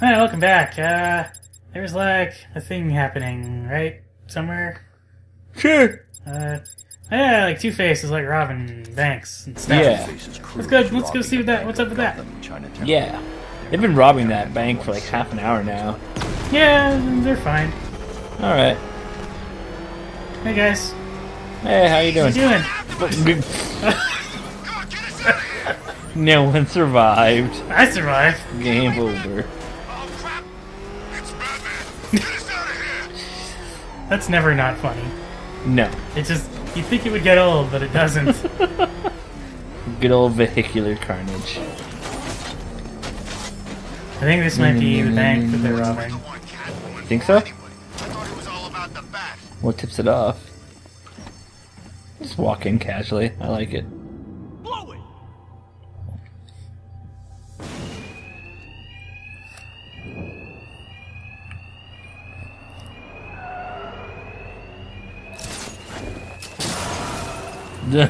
Hi, welcome back. Uh, there's like a thing happening, right? Somewhere? Sure. Uh, yeah, like Two Face is like robbing banks and stuff. Yeah. Let's go, let's go see what that, what's up with that. Yeah. They've been robbing that bank for like half an hour now. Yeah, they're fine. Alright. Hey guys, Hey, how you doing? you doing? no one survived. I survived. Game over. Oh crap! It's Batman! Get us out of here! That's never not funny. No. It just, you think it would get old, but it doesn't. Good old vehicular carnage. I think this might be the bank that they're robbing. The one Catwoman. Think so? Anyway, I thought it was all about the bat. What tips it off? Just walk in casually. I like it. Duh.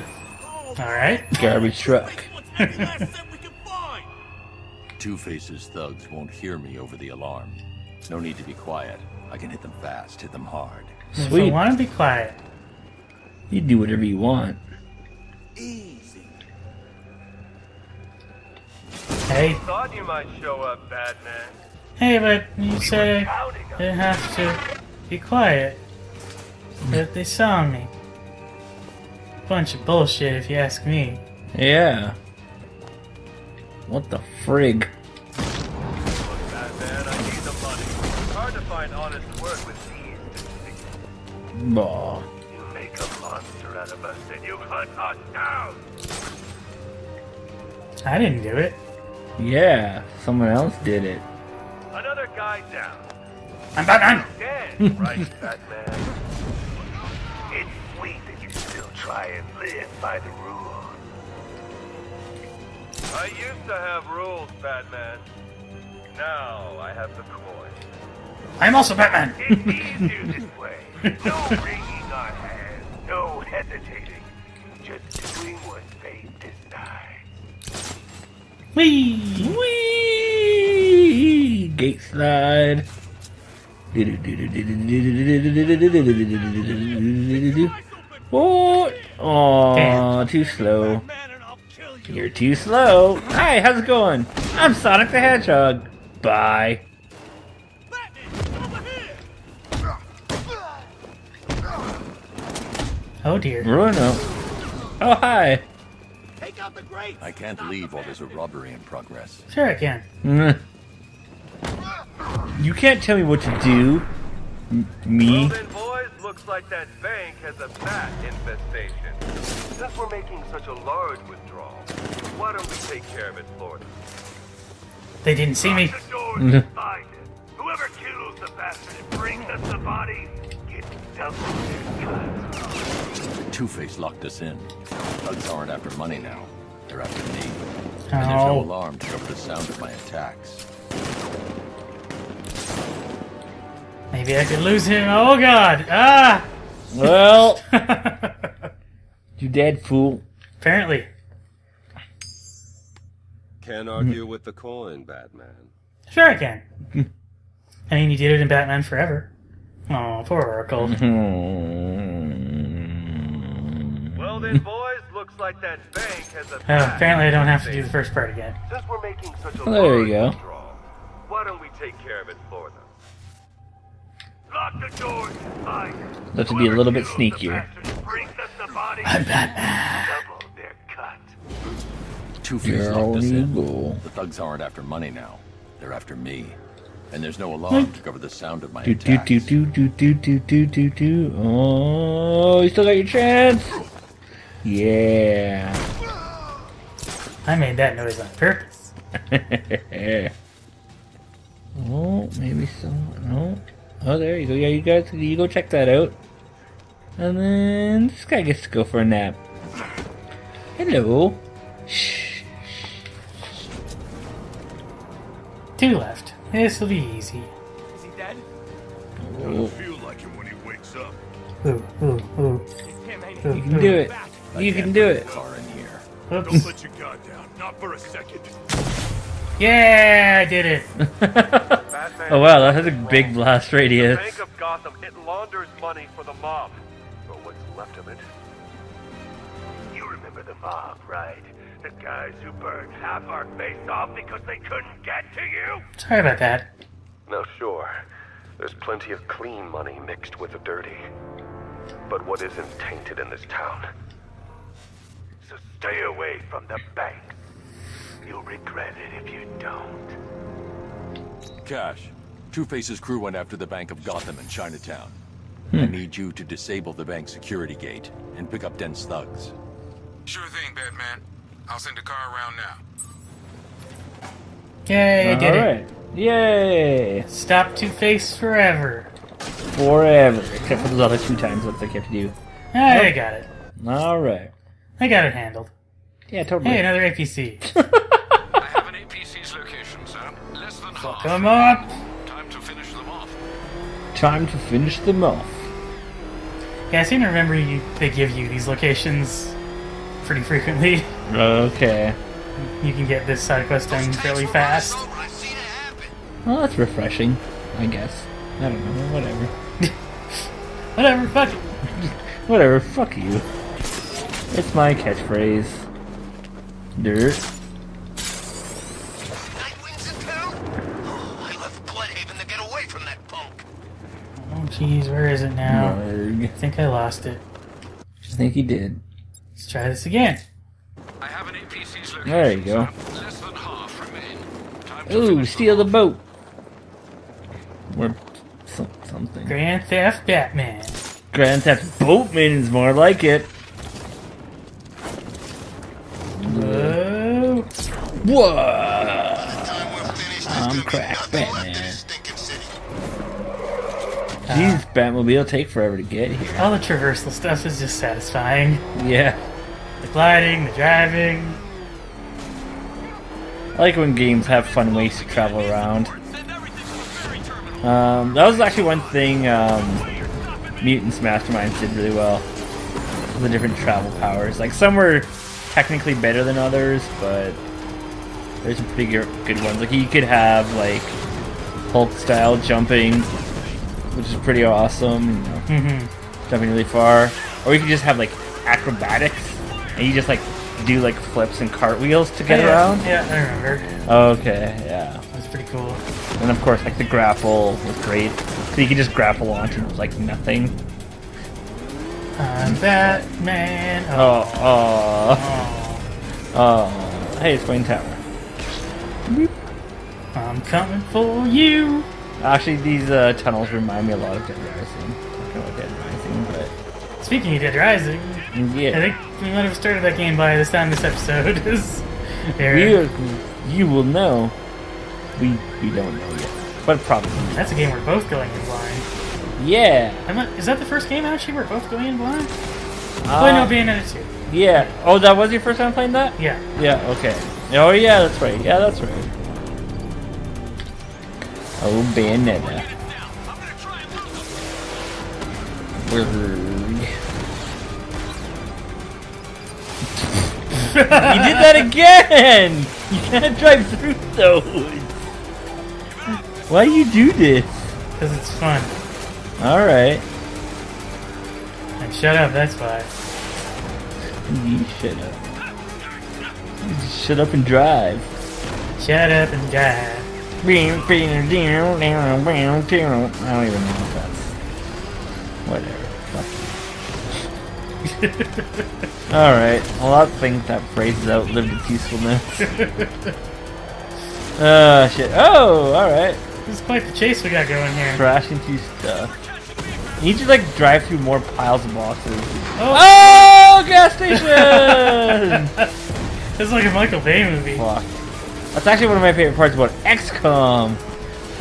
Alright. Garbage truck. Two Faces thugs won't hear me over the alarm. No need to be quiet. I can hit them fast, hit them hard. If I Sweet. want to be quiet. You do whatever you want. Easy. Hey, Thought you might show up, Batman. hey, but you say Counting on I have to be quiet. But they saw me. Bunch of bullshit, if you ask me. Yeah. What the frig? I need the money. Hard to find honest work with these. Bah. You make a monster out of us, and you hunt us down. I didn't do it. Yeah, someone else did it. Another guy down. I'm Batman! Damn right, Batman. Try and live by the rules. I used to have rules, Batman. Now I have the coin. I'm also Batman! It's easier this way. No wringing our hands, no hesitating. Just doing what fate decides. Whee! Whee! Gate slide. What? Aw, Damn. too slow. You're too slow. Hi, how's it going? I'm Sonic the Hedgehog. Bye. Oh dear. Bruno. Oh, hi. I can't leave while there's a robbery in progress. Sure I can. Mm. You can't tell me what to do. M- me. Well then, boys, looks like that bank has a bat infestation. Since we're making such a large withdrawal, why don't we take care of it for them? They didn't see me. Lock the doors and mm-hmm. find it. Whoever kills the bastard and brings us the body gets double their Two-Face locked us in. Thugs aren't after money now. They're after me. And there's no Oh. alarm to cover the sound of my attacks. Maybe I could lose him. Oh god! Ah! Well, you dead fool. Apparently. Can't mm-hmm. argue with the coin, Batman. Sure I can. Hmm. I mean, you did it in Batman Forever. Oh, poor Oracle. Hmm. Well then, boys, looks like that bank has a Oh, apparently I don't have to do the first part again. Since we're making such a Well, there large you go. withdrawal, why don't we take care of it for them? So have to be a little bit sneakier. I'm Batman. Two-Face locked us in. The thugs aren't after money now. They're after me. And there's no alarm hmm. to cover the sound of my do, attacks. Do, do, do, do, do, do, do, do. Oh, you still got your chance. Yeah. I made that noise on purpose. oh, maybe so. No. Oh, there you go. Yeah, you guys, you go check that out. And then this guy gets to go for a nap. Hello. Shh. Two left. This'll be easy. Is he dead? Oh. Feel like him when he wakes up. Ooh, ooh, ooh. you can do it. You can't do it. the Car in here. Don't let your guard down. Not for a second. Yeah, I did it. Oh wow, that has a big blast The radius. Bank of Gotham, it launders money for the mob. Or what's left of it. You remember the mob, right? The guys who burned half our face off because they couldn't get to you? Sorry about that. Now, sure, there's plenty of clean money mixed with the dirty. But what isn't tainted in this town? So stay away from the banks. You'll regret it if you don't. Cash. Two-Face's crew went after the Bank of Gotham in Chinatown. Hmm. I need you to disable the bank security gate and pick up Dent's thugs. Sure thing, Batman. I'll send a car around now. Yay, I did it. Yay! Stop Two Face forever. Forever. Except for those other two times looks like you have to. I got it. Alright. I got it handled. Yeah, totally. Hey, another APC. Less. Come on! Time to finish them off. Time to finish them off. Yeah, I seem to remember you, they give you these locations pretty frequently. Okay. You can get this side quest done fairly fast. Well, that's refreshing, I guess. I don't know, whatever. Whatever, fuck it. Whatever, fuck you. It's my catchphrase. Dirt. Jeez, where is it now? Marg. I think I lost it. I think he did. Let's try this again. I have an APC's. There you go. sir. Less than half remain. Time to Ooh, steal the boat. Or some, something. Grand Theft Batman. Grand Theft Boatman is more like it. Whoa. Whoa! Time we're finished, there's I'm gonna crack nothing left in Batman. City. These Batmobile take forever to get here. All the traversal stuff is just satisfying. Yeah. The gliding, the driving. I like when games have fun ways to travel around. Um, that was actually one thing um, Mutants Masterminds did really well. The different travel powers. Like some were technically better than others, but there's some pretty good good ones. Like you could have like Hulk style jumping, which is pretty awesome. You know, Mm-hmm. jumping really far, or you could just have like acrobatics, and you just like do like flips and cartwheels to get yeah, around. Yeah, I remember. Okay, yeah. That's pretty cool. And of course, like the grapple was great. So you can just grapple onto like nothing. I'm Batman. Oh, oh, oh. oh. Hey, it's Wayne Tower. I'm coming for you. Actually, these uh, tunnels remind me a lot of Dead Rising. Dead Rising, but Speaking of Dead Rising, yeah. I think we might have started that game by this time this episode is there. You, will know. We we don't know yet, but probably. That's a game we're both going in blind. Yeah. Not, is that the first game actually we're both going in blind? Uh, oh, no, Bayonetta 2. Yeah. Oh, that was your first time playing that? Yeah. Yeah. Okay. Oh yeah, that's right. Yeah, that's right. Oh, Bayonetta. Word. you did that again! You can't drive through those! Why you do this? Because it's fun. Alright. And shut up, that's why. You shut up. Shut up and drive. Shut up and die. I don't even know if that's. Whatever. Fuck you. Alright. A lot of things that phrase outlived its usefulness. Uh, shit. Oh, alright. This is quite the chase we got going here. Crash into stuff. You need to, like, drive through more piles of boxes. Oh, Oh, gas station! this is like a Michael Bay movie. Fuck. That's actually one of my favorite parts about XCOM.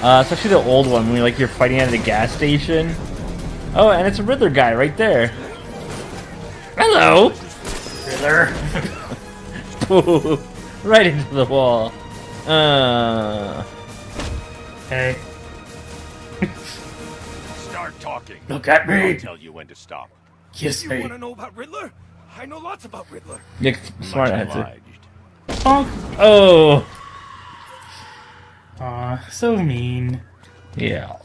Uh, especially the old one when like you're fighting at a gas station. Oh, and it's a Riddler guy right there. Hello. Thriller. right into the wall. Uh, hey, Start talking. look at me. I'll me. tell you when to stop. Kiss You me. want to know about Riddler? I know lots about Riddler. Nick, smart answer. obliged. Oh, Aw, so mean. Yeah.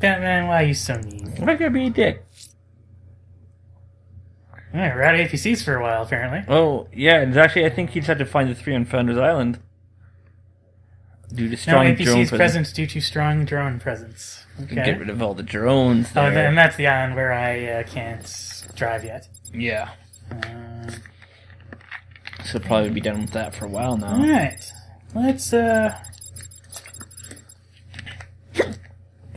Batman, why are you so mean? Why gotta be a dick? Yeah, we're out of APCs for a while, apparently. Oh, yeah, and actually, I think he just had to find the three on Founders Island. Due to No strong drone APCs presence. present due to strong drone presence. Get rid of all the drones Oh, and that's the island where I uh, can't drive yet. yeah. Um, So probably be done with that for a while now. Alright. Let's, uh.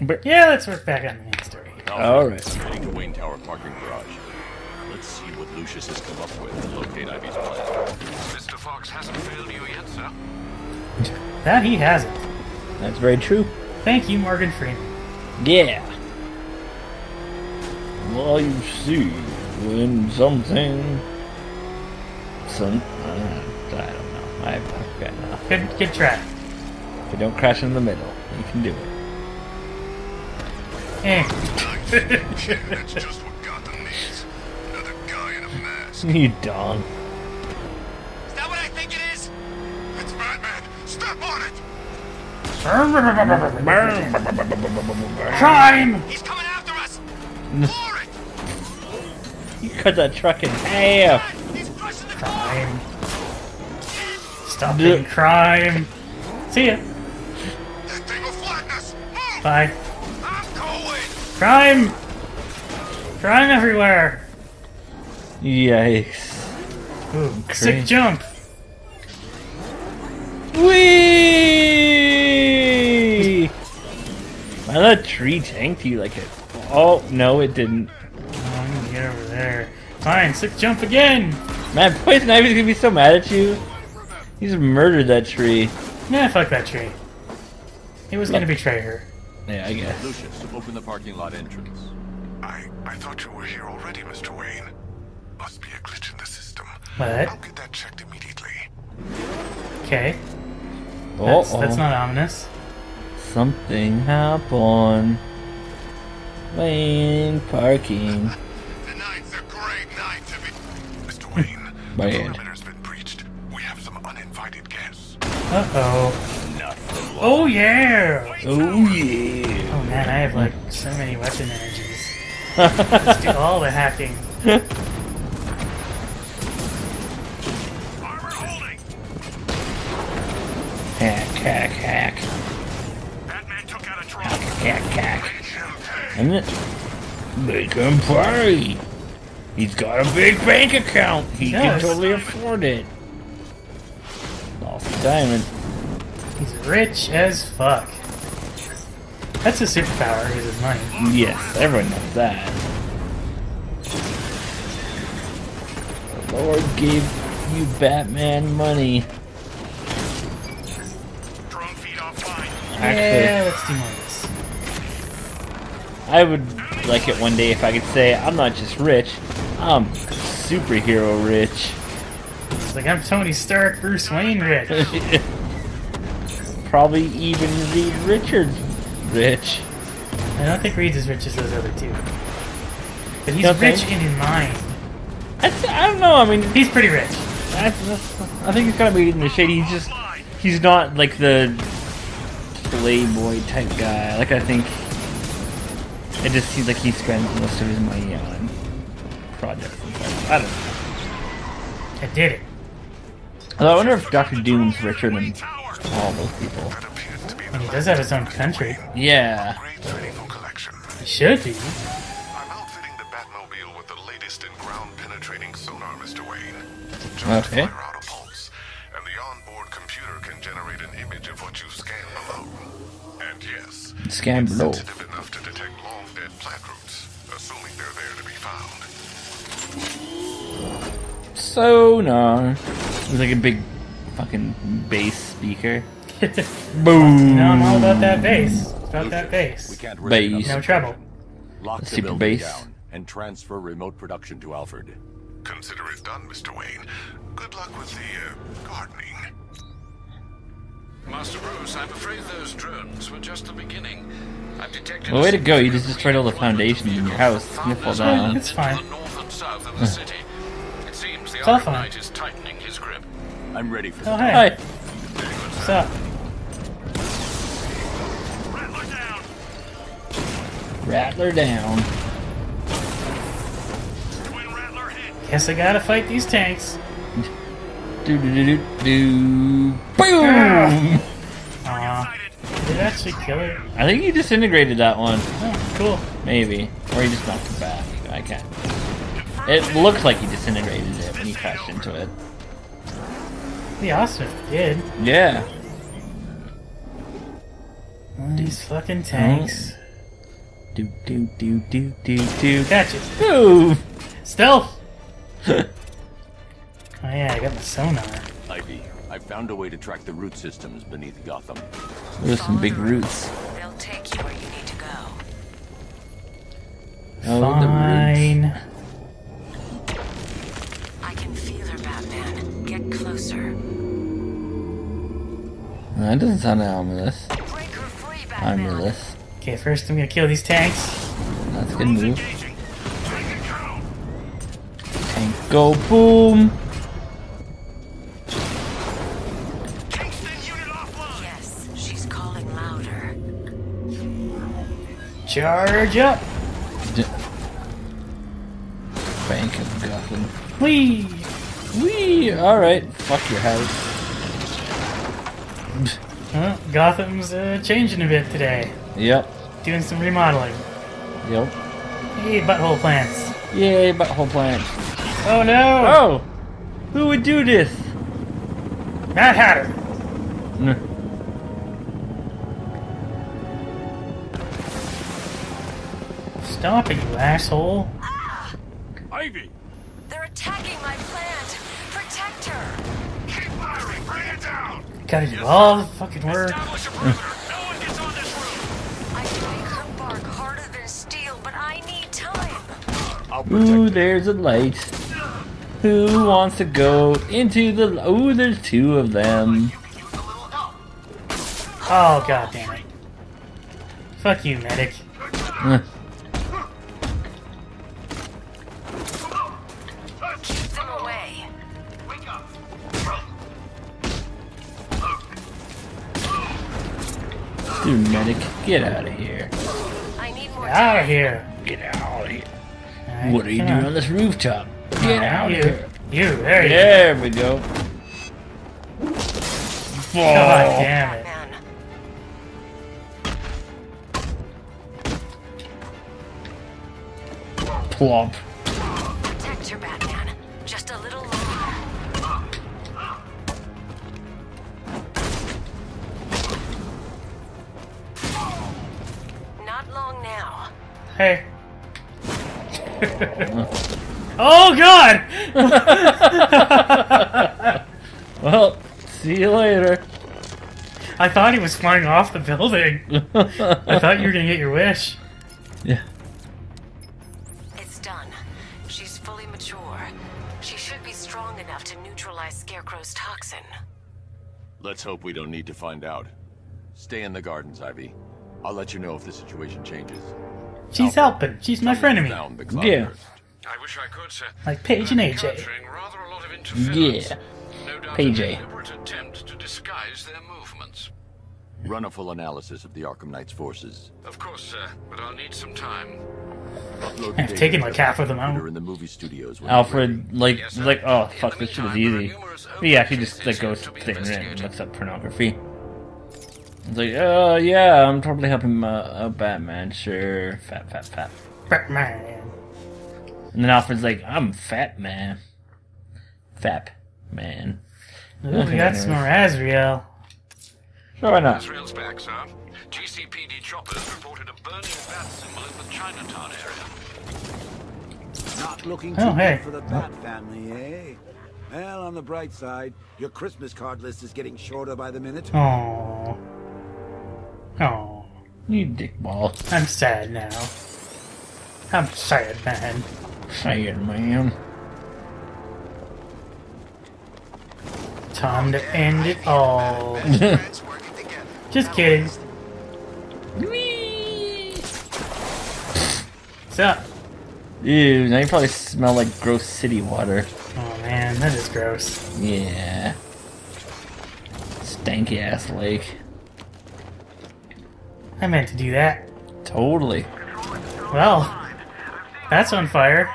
But- Yeah, let's work back on the main story. Alright. Heading to Wayne Tower parking garage. Let's see what Lucius has come up with to locate Ivy's plan. Mr. Fox hasn't failed you yet, sir. That he hasn't. That's very true. Thank you, Morgan Freeman. Yeah. Well, you see, when something. Some. I don't know. I don't know. I, I forgot now. Good, good try. If you don't crash in the middle, you can do it. Eh. Yeah, that's just what Gotham needs. Another guy in a mask. You dong. Is that what I think it is? It's Batman! Step on it! Crime! He's coming after us! For it! You cut that truck in half. He's crushing the Crime. Stop being crime. See ya. That thing will flatten us! Move! Bye. Crime! Crime everywhere! Yikes. Ooh, sick jump! Whee! Man, that tree tanked you like it. Oh, no, it didn't. Oh, I'm gonna get over there. Fine, sick jump again! Man, Poison Ivy's gonna be so mad at you. He's murdered that tree. Nah, fuck that tree. He was gonna betray her. Yeah, I guess. Lucius, open the parking lot entrance. I, I thought you were here already, Mr. Wayne. Must be a glitch in the system. What? I'll get that checked immediately. Okay. Oh, That's, that's not ominous. Something happened. Lane parking. Tonight's a great night to be... Mr. Wayne, the Bad. perimeter's been breached. We have some uninvited guests. Uh oh. Oh, oh yeah! Oh, oh yeah. Oh man, I have like so many weapon energies. Let's do all the hacking. Armor! Hack, hack, hack. Batman took out a drone. Hack, hack. Champagne. And it. Make him pay. He's got a big bank account. He can totally afford it. Lost a diamond. He's rich as fuck. That's his superpower, is his money. Yes, everyone knows that. The Lord gave you Batman money. Drone feed offline. Actually, Yeah, let's do more of this. I would like it one day if I could say I'm not just rich, I'm superhero rich. It's like I'm Tony Stark, Bruce Wayne rich. Probably even Reed Richards rich. I don't think Reed's as rich as those other two. But he's rich in his mind. I, I don't know. I mean, He's pretty rich. that's, that's, I think he's kind of in the shade. He's just he's not like the playboy type guy. Like I think it just seems like he spends most of his money on projects and stuff. I don't know. I did it. Although I wonder if Doctor Doom's richer than all those people. That appears And he does have his own country. Yeah. Great trading collection. He should be. I'm outfitting the Batmobile with the latest in ground-penetrating sonar, Mr. Wayne. Just Okay. fire out a pulse, and the onboard computer can generate an image of what you scan below. And yes, Scan it's below. sensitive enough to detect long-dead plant roots, assuming they're there to be found. Sonar. It like a big fucking bass speaker. Boom. No, I'm all about that bass. About that We bass. can't risk Base. No trouble. Lock the Super building base. down and transfer remote production to Alfred. Consider it done, Mr. Wayne. Good luck with the uh, gardening. Master Bruce, I'm afraid those drones were just the beginning. I've detected. Well, a way to go, you just significant destroyed all the movement of foundation in your house. from It's gonna fall Founders down. Island It's fine. the north and south of the city. It seems the It's all fine. Knight is tightening his grip. I'm ready for Oh, that. hey. Hi. Up? Rattler down! Rattler down. Guess I gotta fight these tanks. Do do do do do. Boom! Aw. Did it actually kill it? I think you disintegrated that one. Oh, cool. Maybe. Or you just knocked it back. I can't. It looks like you disintegrated it when you crashed into it. Be awesome did. Yeah. These fucking tanks. Do do do do do do. Catch it. Boom! Stealth! oh yeah, I got my sonar. Ivy, I found a way to track the root systems beneath Gotham. There's some big roots. They'll take you where you need to go. Oh, the roots. Fine. I can feel her, Batman. Get closer. That doesn't sound ominous. Break her free, Batman. Okay, first I'm gonna kill these tanks. That's a good move. Tank go boom! Yes, she's calling louder. Charge up! D- Bank of Gotham. Whee! Wee! Alright, fuck your house. Well, Gotham's uh, changing a bit today. Yep, Doing some remodeling. yep. Hey, butthole plants. Yay, butthole plants. Oh no! Oh! Who would do this? Mad Hatter! Mm. Stop it, you asshole. Ivy! Gotta do all the fucking work. Establish a perimeter. No one gets on this roof. I can make her bark harder than steel, but I need time. I'll protect Ooh, there's a light. Who wants to go into the... Ooh, there's two of them. Oh god damn it. Fuck you, medic. Dude, medic, get out of here. I need more Out of here. Get out of here. Alright, What are you doing on. on this rooftop? Get oh, out of you. here. You, there you There we go. go. God Oh, damn it. Plop. Protect her, Batman. Just a little now. Hey. oh god! Well, see you later. I thought he was flying off the building. I thought you were gonna get your wish. Yeah. It's done. She's fully mature. She should be strong enough to neutralize Scarecrow's toxin. Let's hope we don't need to find out. Stay in the gardens, Ivy. I'll let you know if the situation changes. She's helping. She's my frenemy. Found the Yeah. I wish I could, sir. Like Paige and They're AJ. encountering rather a lot of interference. Yeah. No doubt Paige. attempt to disguise their movements. Run a full analysis of the Arkham Knight's forces. Of course, sir, but I'll need some time. Upload I've taken to like the half of them computer out. In the movie studios. when. Alfred, like, Yes, like, oh, In fuck, this shit is easy. are numerous He actually just, like, goes cases to be the internet and looks up pornography. It's like, oh, yeah, I'm totally helping uh, uh, Batman, sure. Fat, fat, fat. Batman. And then Alfred's like, I'm fat, man. Fat, man. Ooh, we got some more Azrael. Sure, why not? Azrael's back, sir. GCPD choppers reported a burning bat symbol in the Chinatown area. Not looking Oh, too hey. good for the Bat family, eh? Well, on the bright side, your Christmas card list is getting shorter by the minute. Oh. Oh. You dickball. I'm sad now. I'm sad, man. Sad, man. Time to end it all. Just kidding. What's up? Ew, now you probably smell like gross city water. Oh man, that is gross. Yeah. Stanky ass lake. I meant to do that. Totally. Well, that's on fire.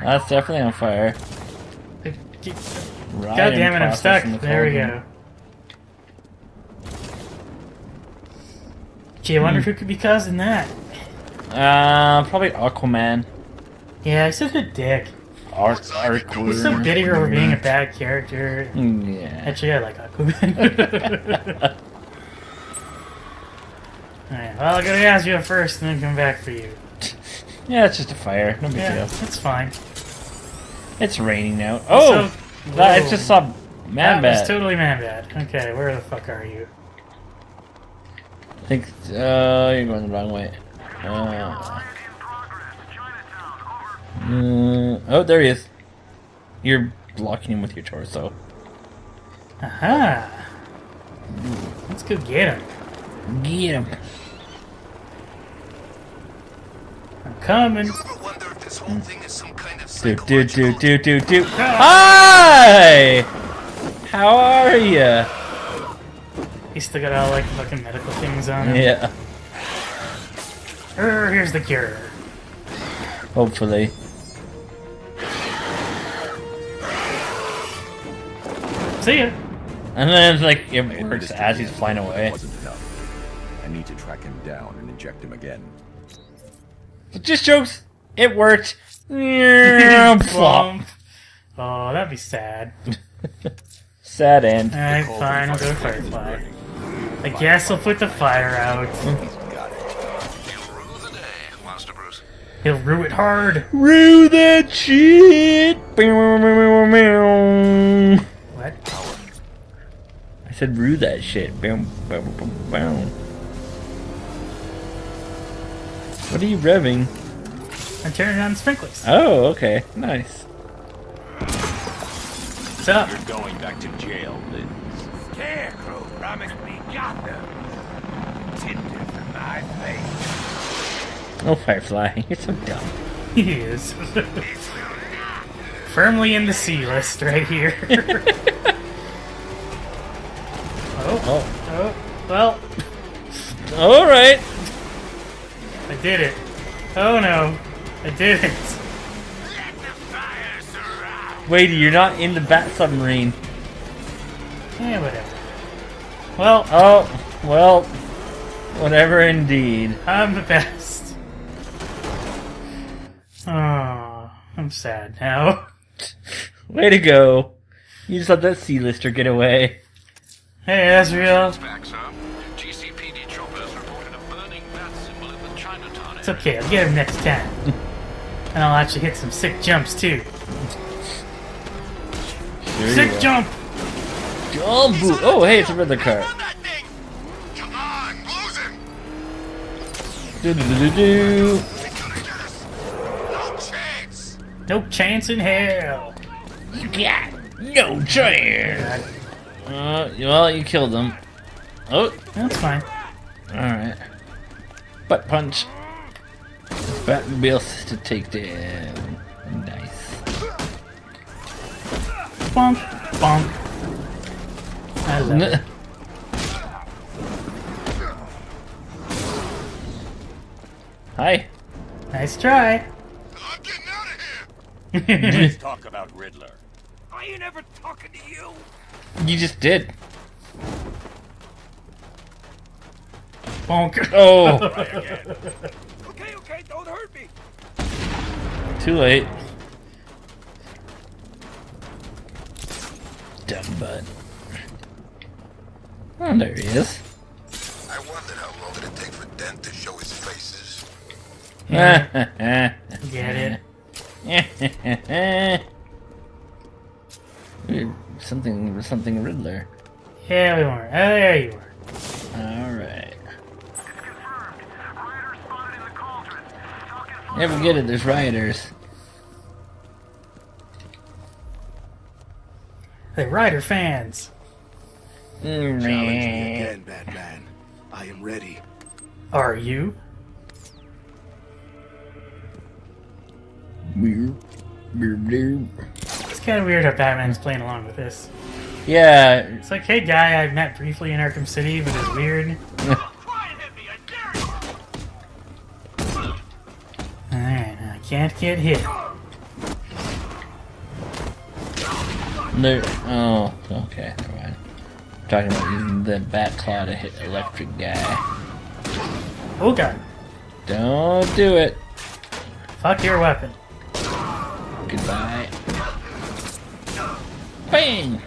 That's definitely on fire. God damn it, I'm stuck. There we go. Gee, I wonder who could be causing that. Uh, probably Aquaman. Yeah, he's such a dick. Arc, He's so bitter over being a bad character. Yeah. Actually, I like Aquaman. Alright, well, I gotta ask you first and then come back for you. Yeah, it's just a fire. No big Yeah, deal. It's fine. It's raining now. Oh! So- that, I just saw Man that Bat. was totally man bad. Okay, where the fuck are you? I think, uh, you're going the wrong way. Uh, mm, oh, there he is. You're blocking him with your torso. Aha! Let's go get him. Get him. I'm coming. Do, do, do, do, do, do. Hi! How are ya? He's still got all like fucking medical things on him. Yeah, Er, here's the cure. hopefully. See ya. And then it's like, it works as he's flying away. Track him down and inject him again. Just jokes. It worked. Yeah, Flop. Oh, that'd be sad. Sad end. Alright, fine, I'll go Firefly. I guess I'll put the fire out. Master Bruce. He'll rue it hard. Rue that shit. What? I said rue that shit. Boom, boom, boom, boom. What are you revving? I'm turning on sprinklers. Oh, okay. Nice. What's up? You're going back to jail, Lynns. Scarecrow promised me Gotham. Tinder for my face. Oh, Firefly. You're so dumb. He is. Firmly in the C list right here. oh, Oh. oh, well, Alright. I did it. Oh no, I did it. Wait, you're not in the Bat Submarine. Yeah, whatever. Well, Oh, well. Whatever indeed. I'm the best. Oh, I'm sad now. Way to go. You just let that C-lister get away. Hey, Azrael. It's okay, I'll get him next time. and I'll actually hit some sick jumps too. Sure sick will. jump! Oh, oh, hey, it's a Riddler card. Come on, lose him! Do, do, do, do, do. No chance! No chance in hell. You got no chance. Uh, well, you killed him. Oh, That's fine. alright. Butt punch. Batmobile to take down. Um, nice. Bonk, bonk. I love it. Hi. Nice try. I'm getting out of here! Let's talk about Riddler. I ain't ever talking to you. You just did. Bonk. Oh, Okay, okay, don't hurt me. too late. Dumb butt. Oh, there he is. I wondered how long it'd take for Dent to show his faces. Yeah. Get it. something, something Riddler. Yeah, we weren't. Oh, there you were. All right. Never get it. There's rioters. Hey, Rider fans. Mm, Challenge me again, Batman. I am ready. Are you? It's kind of weird how Batman's playing along with this. Yeah. It's like, hey, guy I met briefly in Arkham City, but it's weird. can't get hit. There. Oh, okay. Never mind. I'm talking about using the bat claw to hit electric guy. Oh god. Don't do it. Fuck your weapon. Goodbye. Bang!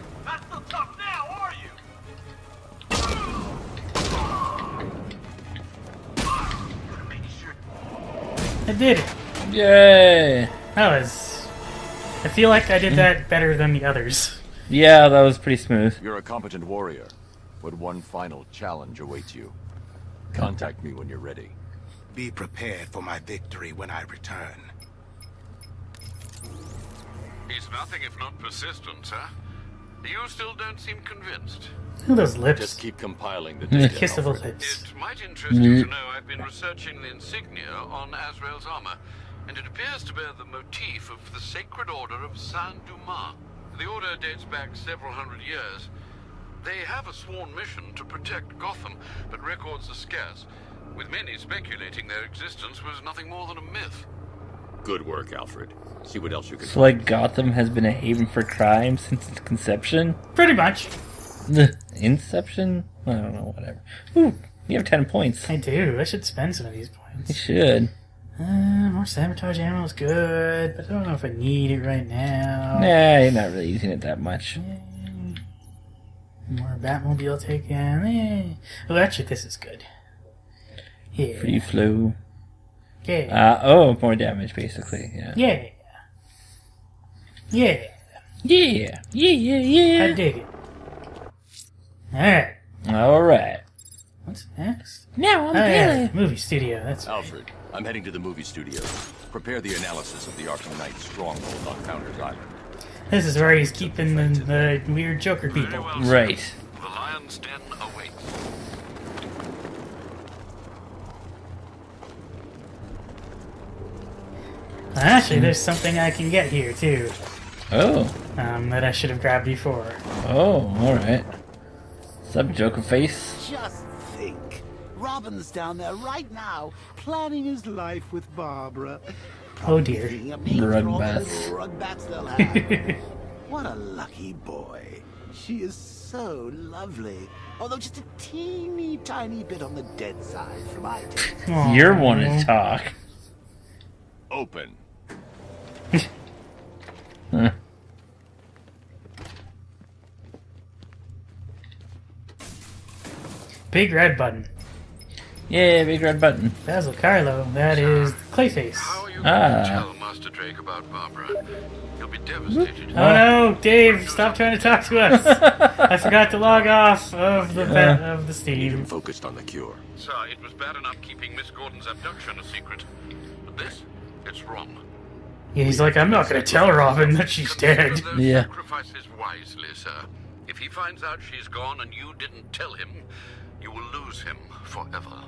I did it. Yay! That was. I feel like I did mm. that better than the others. Yeah, that was pretty smooth. You're a competent warrior, but one final challenge awaits you. Contact me when you're ready. Be prepared for my victory when I return. He's nothing if not persistent, sir. You still don't seem convinced. Look at those lips. Just keep compiling the The data. kissable Alfred. lips. It might interest you to know I've been researching the insignia on Azrael's armor, and it appears to bear the motif of the Sacred Order of Saint Dumas. The order dates back several hundred years. They have a sworn mission to protect Gotham, but records are scarce, with many speculating their existence was nothing more than a myth. Good work, Alfred. See what else you can So, like, Gotham has been a haven for crime since its conception? Pretty much. The Inception? I don't know, whatever. Ooh, you have 10 points. I do. I should spend some of these points. You should. Uh, more sabotage ammo is good, but I don't know if I need it right now. Nah, you're not really using it that much. More Batmobile taken. Eh. Oh, actually, this is good. Yeah. Free flow. Yeah. Uh, oh, more damage, basically. Yeah. yeah. Yeah. Yeah. Yeah, yeah, I yeah. dig it. Alright. Alright. What's next? Now I'm Oh, yeah. Billy. Movie studio. That's Alfred, I'm heading to the movie studio. Prepare the analysis of the Arkham Knight stronghold on Founders Island. This is where he's keeping the, the weird Joker people. well. Right. The Lion's Den awaits. Actually, there's something I can get here too. Oh. Um, that I should have grabbed before. Oh, alright. What's up, Joker face? Just think. Robin's down there right now, planning his life with Barbara. Oh dear. Thinking of names Rug for the bats. little rug bats they'll have. what a lucky boy. She is so lovely. Although just a teeny tiny bit on the dead side for my taste. You're one to talk. Open. Huh. Big red button. Yeah, big red button. Basil Carlo. That is Clayface. How are you Ah. going to tell Master Drake about Barbara? He'll be devastated. Oh no, Dave! Stop trying to talk to us. I forgot to log off of the ba- of the Need him Steam. focused on the cure. Sir, it was bad enough keeping Miss Gordon's abduction a secret. But this, it's wrong. Yeah, he's like, I'm not gonna tell Robin that she's dead. Consider those Yeah. sacrifices wisely, sir. If he finds out she's gone and you didn't tell him, you will lose him forever.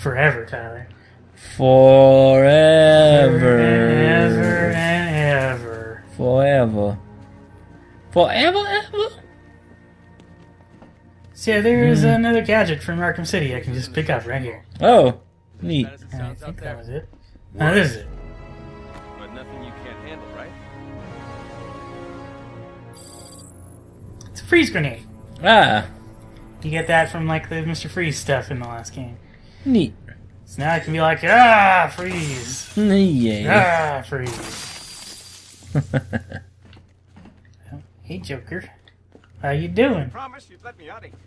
Forever, Tyler. Forever. Forever and ever. Forever. Forever, ever? So yeah, there's another gadget from Arkham City I can just pick up right here. Oh, neat. And I think that was it. No, this is it. But nothing you can't handle, right? It's a freeze grenade. Ah, You get that from like the Mr. Freeze stuff in the last game. Neat. So now I can be like, ah, freeze. Yeah. Ah, freeze. hey, Joker. How you doing? Promise you'd let me out of here.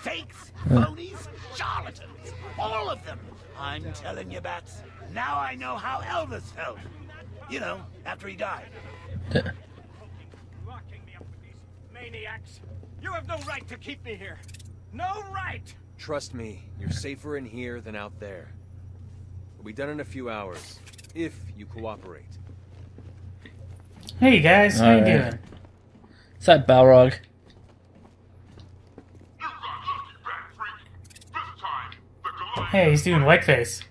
Fakes, phonies, charlatans, all of them. I'm telling you, Bats. Now I know how Elvis felt. You know, after he died. Locking me up with these maniacs. You have no right to keep me here. No right! Trust me, you're safer in here than out there. We'll be done in a few hours, if you cooperate. Hey guys, how you doing? What's that Balrog? Hey, he's doing whiteface.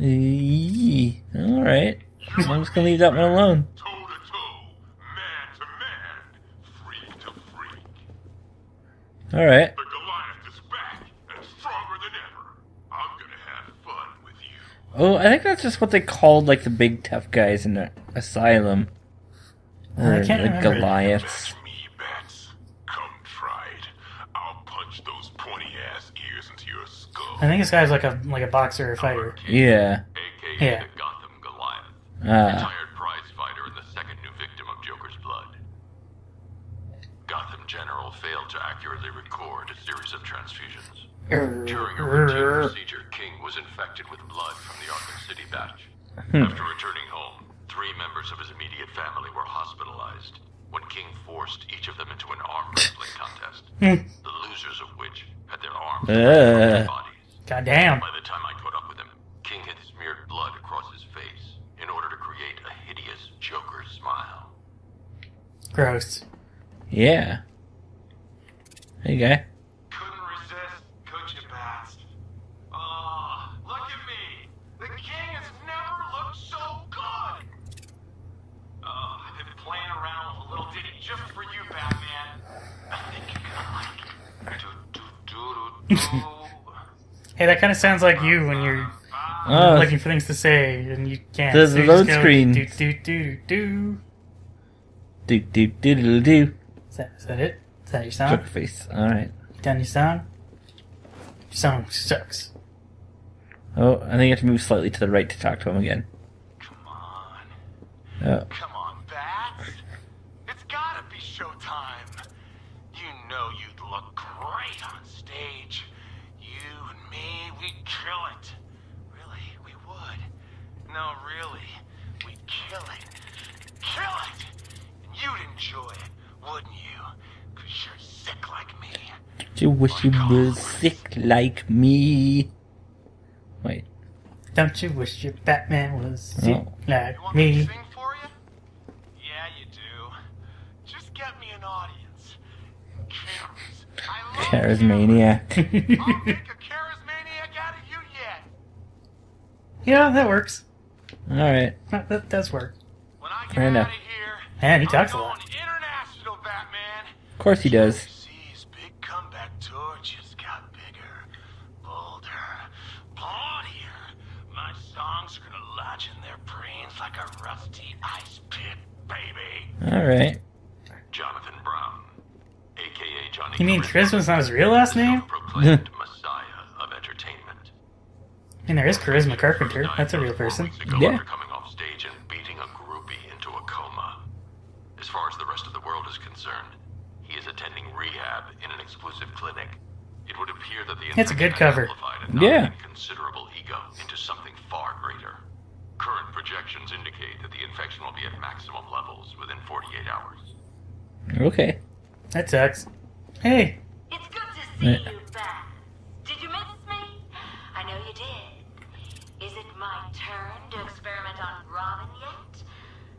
Eee, Alright. I'm just gonna leave that one alone. Alright. The Goliath is back and stronger than Oh, I think that's just what they called like the big tough guys in the asylum. Or I can't like remember. Goliaths. Come try it. I'll punch those pointy ass ears into your skull. I think this guy's like a like a boxer or fighter. Yeah. Yeah. Gotham Goliath. Ah. Retired prize fighter and the second new victim of Joker's blood. Gotham General failed to accurately record a series of transfusions. During a routine procedure, King was infected with blood from the Arkham City batch. Hmm. After returning home, three members of his immediate family were hospitalized when King forced each of them into an arm wrestling contest. Hmm. the losers of which had their arms Uh. God damn. by the time I caught up with him, King had smeared blood across his face in order to create a hideous Joker smile. Gross. Yeah. Hey guy. Couldn't resist, could you, Bats? Oh, look at me. The king has never looked so good. Oh, I've been playing around with a little ditty just for you, Batman. I think you're gonna like it. Do, do, do, do, do. Hey, that kind of sounds like you when you're Oh. looking for things to say and you can't. There's so a load screen. Do do do do. Do do do do do. Is that, is that it? Is that your song? Joker face. Alright. You done your song? Your song sucks. Oh, I think you have to move slightly to the right to talk to him again. Oh. Come on, Bats. It's gotta be showtime. You know you'd look great on stage. You and me, we'd kill it. Really, we would. No, really, we'd kill it. Kill it! And you'd enjoy it, wouldn't you? Cause you're sick like me. You wish you were sick like me. Wait. Don't you wish your Batman was sick Oh. like me? Yeah, you do. Just get me an audience. Charismaniac. Yeah, that works. Alright. That, that does work. Fair enough. Man, he talks a lot. Of course he does. Comeback tour just got bigger, bolder, bloodier. My songs are gonna lodge in their brains like a rusty ice pit, baby. Alright. Jonathan Brown, aka Johnny You mean Charisma's not his real last name? I mean, there is Charisma Carpenter. That's a real person. Yeah. Coming off stage and beating a groupie into a coma. As far as the rest of the world is concerned, he is attending rehab in an exclusive clinic. It would appear that the It's a good cover. Yeah. inconsiderable ego into something far greater. Current projections indicate that the infection will be at maximum levels within 48 hours. Okay. That sucks. Hey, It's good to see Yeah. you back. Did you miss me? I know you did. Is it my turn to experiment on Robin yet?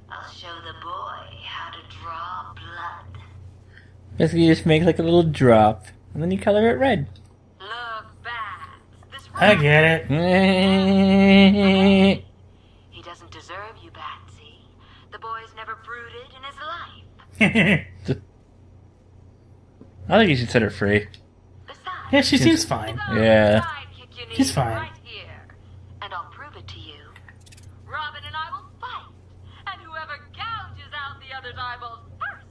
I'll show the boy how to draw blood. Basically, you just make like a little drop, and then you color it red. Look back. This I get it. He doesn't deserve you, Batsy. The boy's never brooded in his life. I think you should set her free. yeah, she seems fine. Yeah. She's fine. And I'll prove it to you. Robin and I will fight. And whoever gouges out the other's eyeballs first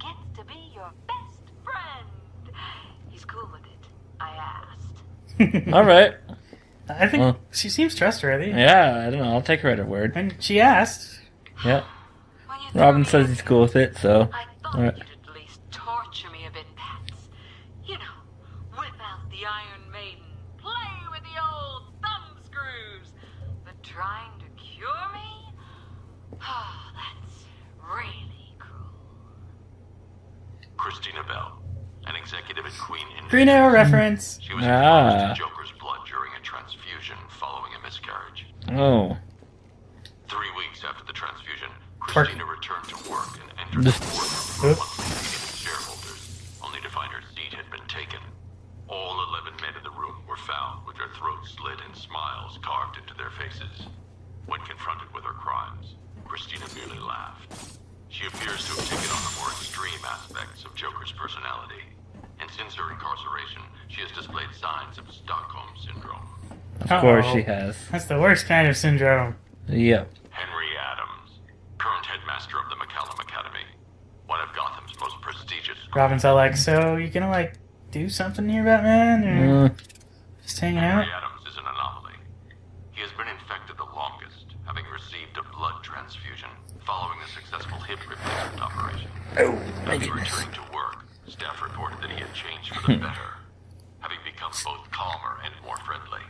gets to be your best friend. He's cool with it. I asked. Alright. I think Well. she seems trustworthy. Yeah, I don't know. I'll take her at her word. And she asked. Yeah. Robin says he's cool with it, so. Alright. At least torture me a bit, Bats. You know, whip out the Iron Maiden, play with the old thumb screws. But trying to cure me? Oh, that's really Christina Bell, an executive at Queen Industries. Green Arrow reference. She was Ah. exposed to Joker's blood during a transfusion following a miscarriage. Oh. Three weeks after the transfusion, Christina returned to work and entered This- the That's the worst kind of syndrome. Yep. Henry Adams, current headmaster of the McCallum Academy, one of Gotham's most prestigious. Robin's all like, so you gonna like do something here, Batman, or Mm. just hanging out? Henry Adams is an anomaly. He has been infected the longest, having received a blood transfusion following a successful hip replacement operation. Oh, my After goodness. returning to work, staff reported that he had changed for the better, having become both calmer and more friendly.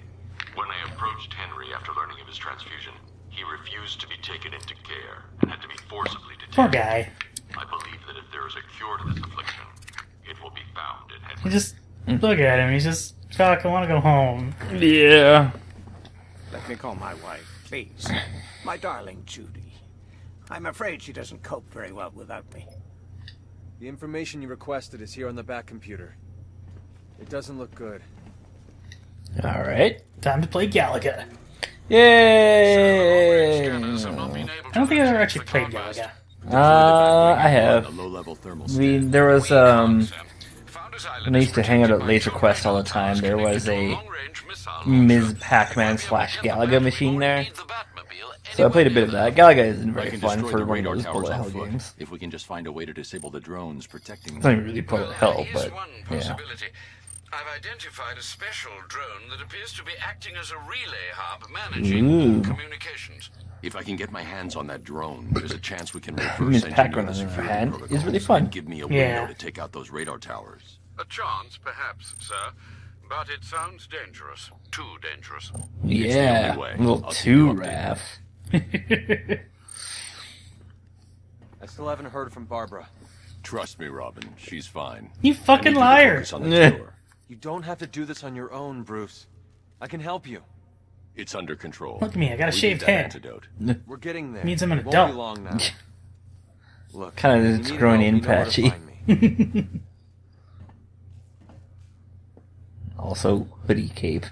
When I approached Henry after learning of his transfusion, he refused to be taken into care and had to be forcibly detained. Poor guy. I believe that if there is a cure to this affliction, it will be found in Henry. You just look at him. He's just fuck. I want to go home. Yeah. Let me call my wife, please. My darling Judy. I'm afraid she doesn't cope very well without me. The information you requested is here on the back computer. It doesn't look good. All right. Time to play Galaga. Yay! I don't think I've ever actually played Galaga. Uh, I have. low-level thermal I mean, there was um. When I used to hang out at Laser Quest all the time, there was a Ms. Pac-Man slash Galaga machine there. So I played a bit of that. Galaga isn't very fun for the one of those bullet hell games. If we can just find a way to disable the drones protecting It's not even really bullet hell, but yeah. Possibility. I've identified a special drone that appears to be acting as a relay hub managing Ooh. communications. If I can get my hands on that drone, there's a chance we can reverse engineer Pac-Man the on the other security hand protocols really fun. and give me a Yeah. window to take out those radar towers. A chance, perhaps, sir. But it sounds dangerous. Too dangerous. Yeah, only way. a little I'll too you updated. Raph. I still haven't heard from Barbara. Trust me, Robin. She's fine. You fucking need you to liar. focus on the Yeah. cure. You don't have to do this on your own, Bruce. I can help you. It's under control. Look at me, I got a We need shaved that head. Antidote. We're getting there. Means I'm an It adult. Won't be long now. Look, Kinda if you just growing in you know where to patchy. Also, hoodie cape.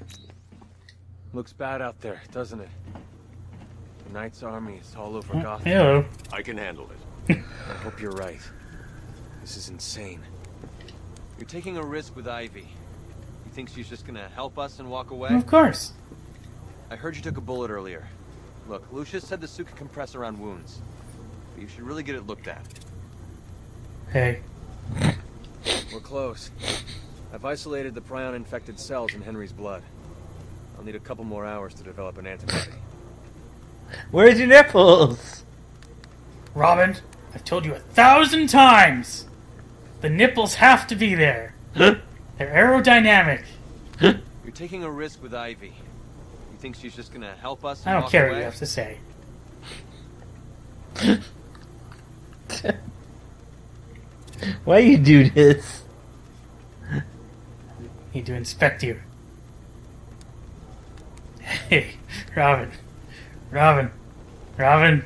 Looks bad out there, doesn't it? The Knight's army is all over Mm, Gotham. Hello. I can handle it. I hope you're right. This is insane. You're taking a risk with Ivy. You think she's just gonna help us and walk away? Of course. I heard you took a bullet earlier. Look, Lucius said the suit can compress around wounds. But you should really get it looked at. Hey. We're close. I've isolated the prion-infected cells in Henry's blood. I'll need a couple more hours to develop an antibody. Where's your nipples? Robin, I've told you a thousand times. The nipples have to be there. They're aerodynamic. You're taking a risk with Ivy. You think she's just gonna help us? I don't walk care what you have to say. Why you do this? Need to inspect you. Hey, Robin. Robin. Robin.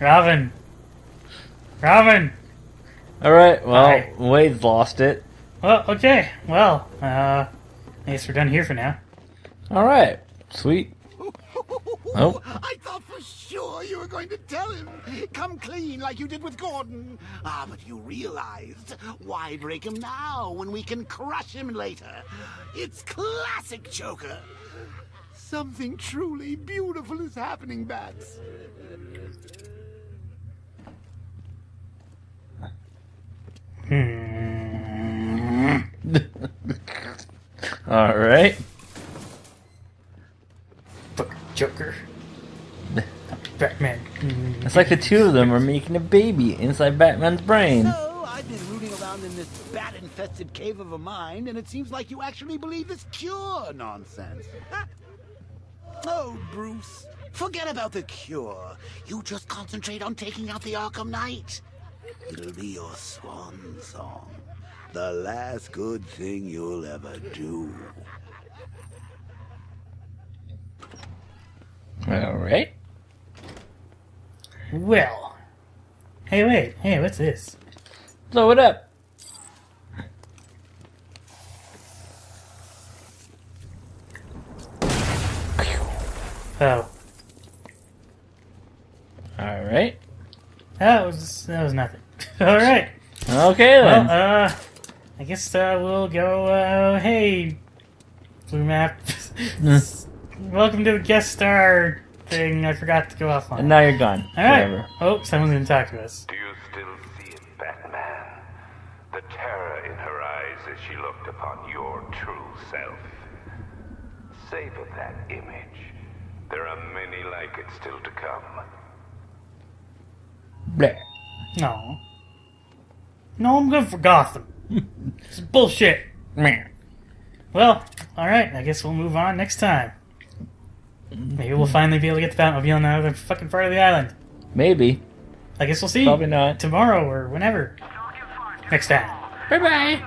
Robin. Robin. All right. Well, Hi. Wade's lost it. Well, okay. Well, uh, I guess we're done here for now. All right. Sweet. Oh. I thought for sure you were going to tell him. Come clean like you did with Gordon. Ah, but you realized why break him now when we can crush him later? It's classic Joker. Something truly beautiful is happening, Bats. All right. Fuck Joker. Batman. It's like the two of them are making a baby inside Batman's brain. So, I've been rooting around in this bat-infested cave of a mind, and it seems like you actually believe this cure nonsense. Oh, Bruce, forget about the cure. You just concentrate on taking out the Arkham Knight. It'll be your swan song. The last good thing you'll ever do. All right. Well. Hey, wait. Hey, what's this? Blow it up. Oh. All right. That was that was nothing. All right. Okay then. Well, uh, I guess uh, we'll go. Uh, hey, blue map. welcome to the guest star thing. I forgot to go offline. And now you're gone. All right. Forever. Oh, someone's gonna talk to us. Do you still see it, Batman? The terror in her eyes as she looked upon your true self. Savor that image. There are many like it still to come. Bleh. No. No, I'm good for Gotham. This is bullshit. Meh. Well, alright, I guess we'll move on next time. Maybe we'll finally be able to get the Batmobile on the other fucking part of the island. Maybe. I guess we'll see. Probably not. Tomorrow or whenever. Next time. Bye bye.